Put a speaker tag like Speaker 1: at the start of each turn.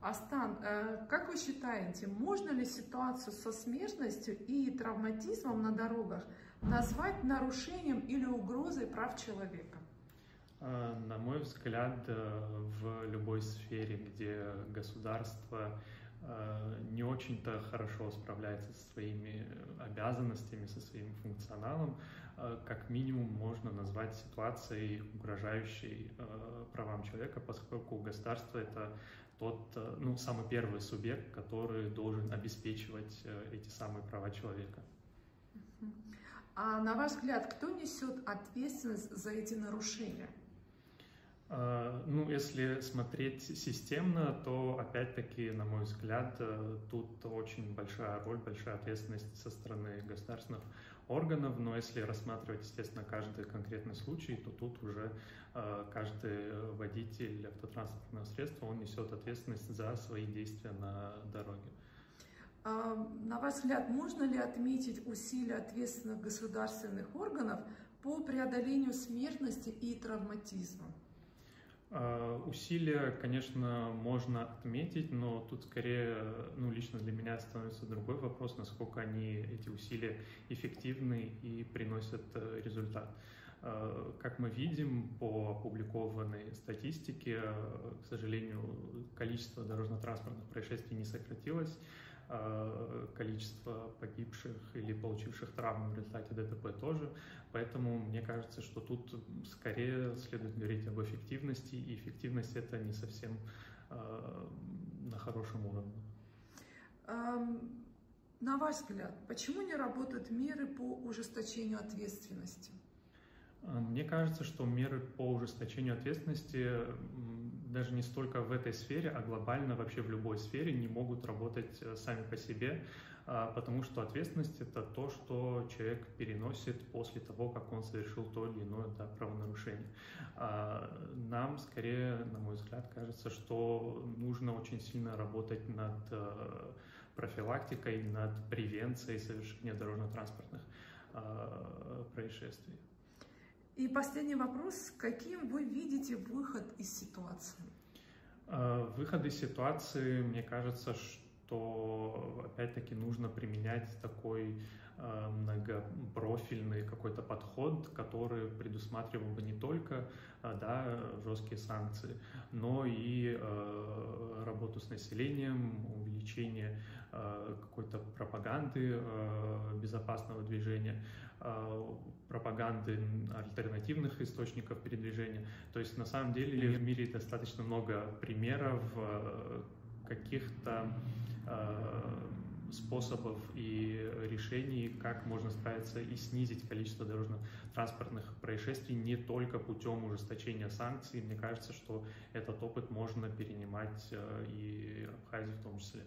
Speaker 1: Астан, э, как вы считаете, можно ли ситуацию со смертностью и травматизмом на дорогах назвать нарушением или угрозой прав человека?
Speaker 2: Э, на мой взгляд, э, в любой сфере, где государство не очень-то хорошо справляется со своими обязанностями, со своим функционалом, как минимум можно назвать ситуацией, угрожающей правам человека, поскольку государство это тот, ну, самый первый субъект, который должен обеспечивать эти самые права человека.
Speaker 1: А на ваш взгляд, кто несет ответственность за эти нарушения?
Speaker 2: А, ну, если смотреть системно, то, опять-таки, на мой взгляд, э, тут очень большая роль, большая ответственность со стороны государственных органов, но если рассматривать, естественно, каждый конкретный случай, то тут уже э, каждый водитель автотранспортного средства, он несет ответственность за свои действия на дороге.
Speaker 1: А, на ваш взгляд, можно ли отметить усилия ответственных государственных органов по преодолению смертности и травматизма?
Speaker 2: А, усилия, конечно, можно отметить, но тут скорее, ну, лично для меня становится другой вопрос, насколько они, эти усилия, эффективны и приносят э, результат. А, как мы видим по опубликованной статистике, к сожалению, количество дорожно-транспортных происшествий не сократилось, Э, количество погибших или получивших травмы в результате ДТП тоже. Поэтому мне кажется, что тут скорее следует говорить об эффективности, и эффективность это не совсем э, на хорошем уровне.
Speaker 1: На ваш взгляд, почему не работают меры по ужесточению ответственности?
Speaker 2: Мне кажется, что меры по ужесточению ответственности даже не столько в этой сфере, а глобально вообще в любой сфере не могут работать э, сами по себе, а, потому что ответственность — это то, что человек переносит после того, как он совершил то или иное да, правонарушение. А, нам скорее, на мой взгляд, кажется, что нужно очень сильно работать над э, профилактикой, над превенцией совершения дорожно-транспортных а, происшествий.
Speaker 1: И последний вопрос. Каким вы видите выход из ситуации?
Speaker 2: Э, выход из ситуации, мне кажется, что опять-таки нужно применять такой э, многопрофильный какой-то подход, который предусматривал бы не только э, да, жесткие санкции, но и работу с населением, увеличение какой-то пропаганды безопасного движения, пропаганды альтернативных источников передвижения. То есть на самом деле в мире достаточно много примеров э, каких-то э, способов и решений, как можно справиться и снизить количество дорожно-транспортных происшествий не только путем ужесточения санкций. Мне кажется, что этот опыт можно перенимать э, и Абхазии в том числе.